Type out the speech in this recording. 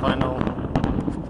final